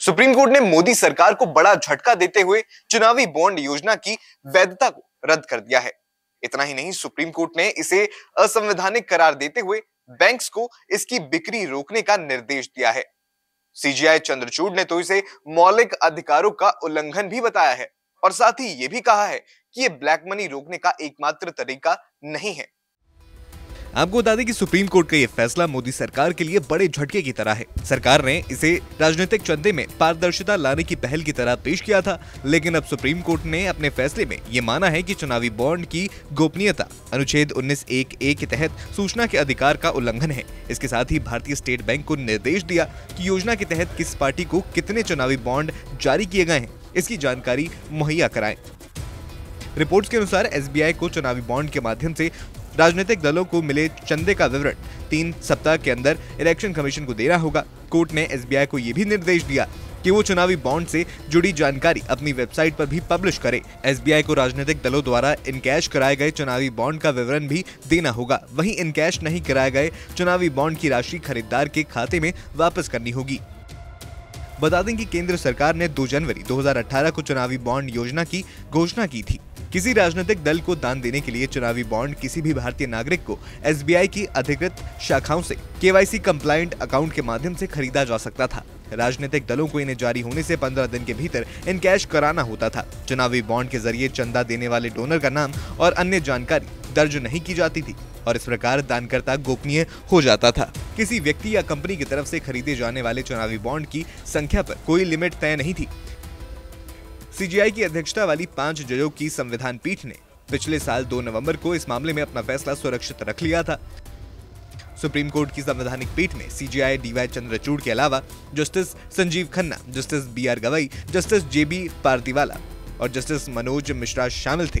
Supreme court ने मोदी सरकार को बड़ा झटका देते हुए चुनावी बॉन्ड योजना की वैधता को रद्द कर दिया है। इतना ही नहीं, सुप्रीम कोर्ट ने इसे असंवैधानिक करार देते हुए बैंक्स को इसकी बिक्री रोकने का निर्देश दिया है। सीजीआई चंद्रचूड़ ने तो इसे मौलिक अधिकारों का उल्लंघन भी बताया है और साथ ही यह भी कहा है कि यह ब्लैक मनी रोकने का एकमात्र तरीका नहीं है। आपको बता दें कि सुप्रीम कोर्ट का यह फैसला मोदी सरकार के लिए बड़े झटके की तरह है। सरकार ने इसे राजनीतिक चंदे में पारदर्शिता लाने की पहल की तरह पेश किया था, लेकिन अब सुप्रीम कोर्ट ने अपने फैसले में ये माना है कि चुनावी बॉन्ड की गोपनीयता अनुच्छेद उन्नीस एक ए के तहत सूचना के अधिकार का उल्लंघन है। इसके साथ ही भारतीय स्टेट बैंक को निर्देश दिया कि योजना के तहत किस पार्टी को कितने चुनावी बॉन्ड जारी किए गए हैं, इसकी जानकारी मुहैया कराएँ। रिपोर्ट्स के अनुसार एसबीआई को चुनावी बॉन्ड के माध्यम से राजनीतिक दलों को मिले चंदे का विवरण। तीन सप्ताह के अंदर इलेक्शन कमीशन को देना होगा। कोर्ट ने एसबीआई को यह भी निर्देश दिया कि वो चुनावी बॉन्ड से जुड़ी जानकारी अपनी वेबसाइट पर भी पब्लिश करे। एसबीआई को राजनीतिक दलों द्वारा इनकैश कराए गए चुनावी बॉन्ड का विवरण भी देना होगा। वहीं इनकैश नहीं कराए गए चुनावी बॉन्ड की राशि खरीदार के खाते में वापस करनी होगी। बता दें कि केंद्र सरकार ने 2 जनवरी 2018 को चुनावी बॉन्ड योजना की घोषणा की थी। किसी राजनीतिक दल को दान देने के लिए चुनावी बॉन्ड किसी भी भारतीय नागरिक को एसबीआई की अधिकृत शाखाओं से केवाईसी कंप्लाइंट अकाउंट के माध्यम से खरीदा जा सकता था। राजनीतिक दलों को इन्हें जारी होने से 15 दिन के भीतर इन कैश कराना होता था। चुनावी बॉन्ड के ज़रिए चंदा देने वाले डोनर का नाम और अन्य जानकारी दर्ज नहीं की जाती थी। और इस प्रकार दानकर्ता गोपनीय हो जाता था। किसी व्यक्ति या कंपनी की तरफ़ से खरीदे जाने वाले चुनावी बॉन्ड की संख्या पर कोई लिमिट तय नहीं थी। सीजीआई की अध्यक्षता वाली पाँच जजों की संविधान पीठ ने पिछले साल 2 नवंबर को इस मामले में अपना फैसला सुरक्षित रख लिया था। सुप्रीम कोर्ट की संवैधानिक पीठ में सीजीआई डीवाई चंद्रचूड़ के अलावा justice Sanjiv Khanna, justice B R Gavai, justice J B Pardiwala और जस्टिस मनोज मिश्रा शामिल थे।